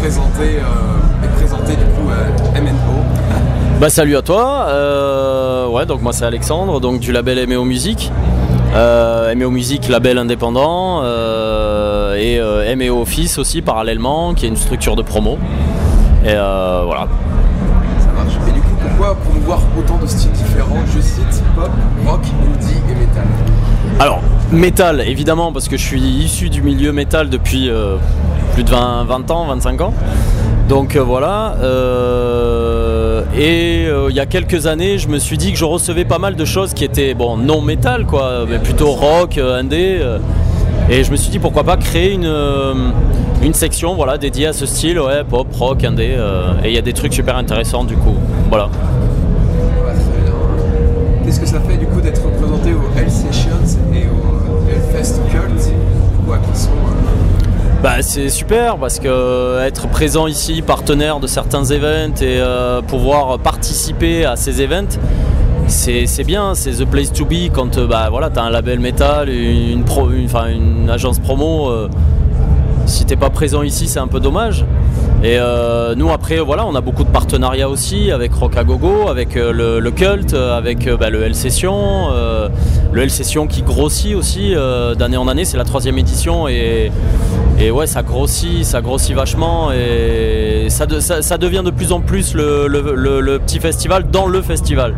présenter, euh, et présenter du coup euh, MNO. Bah salut à toi, euh, ouais donc moi c'est Alexandre, donc du label MEO Music. Euh, MEO Music, label indépendant, et MEO Office aussi parallèlement, qui est une structure de promo. Et voilà. Ça marche. Et du coup, pourquoi promouvoir autant de styles différents? Je cite pop, rock, indie et metal. Alors, métal évidemment, parce que je suis issu du milieu métal depuis plus de 20, 20 ans, 25 ans. Donc euh, voilà. euh, et euh, il y a quelques années, je me suis dit que je recevais pas mal de choses qui étaient bon non métal quoi, mais plutôt rock, indé. et je me suis dit pourquoi pas créer une, une section voilà, dédiée à ce style, ouais, pop, rock, indé. et il y a des trucs super intéressants du coup. Voilà. Qu'est-ce que ça fait du coup d'être représenté au Hell Sessions et au Hellfest Bah, c'est super parce que euh, être présent ici, partenaire de certains events et euh, pouvoir participer à ces events, c'est bien, c'est the place to be quand euh, bah, voilà, tu as un label métal, une, une, agence promo. euh, si t'es pas présent ici, c'est un peu dommage. Et nous après, voilà, on a beaucoup de partenariats aussi avec Rock à Gogo, avec le, Cult, avec bah, le L Session, le L Session qui grossit aussi euh, d'année en année. C'est la troisième édition et, ouais, ça grossit, ça grossit vachement et ça, de- ça, ça devient de plus en plus le, petit festival dans le festival.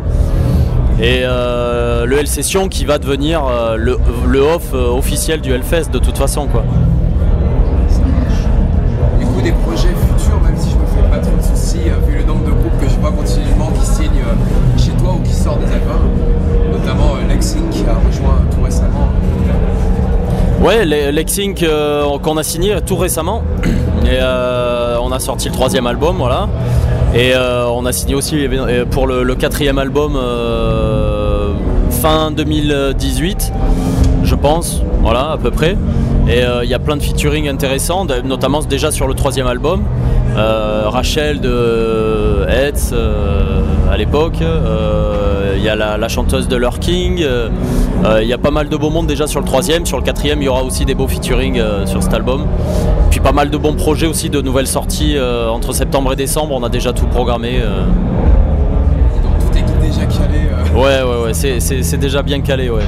Et euh, le L Session qui va devenir euh, le, off officiel du Hellfest de toute façon quoi. Ouais, le- Lexink euh, qu'on a signé tout récemment. Et euh, on a sorti le troisième album, voilà. Et euh, on a signé aussi euh, pour le, quatrième album fin 2018, je pense, voilà, à peu près. Et il y a plein de featuring intéressants, notamment déjà sur le troisième album. Rachel de euh, à l'époque, il y a la, chanteuse de Lurking, il y a pas mal de beau monde déjà sur le troisième, sur le quatrième il y aura aussi des beaux featuring euh, sur cet album. Puis pas mal de bons projets aussi, de nouvelles sorties euh, entre septembre et décembre, on a déjà tout programmé. euh. Donc tout est déjà calé. euh, Ouais ouais ouais, c'est déjà bien calé ouais.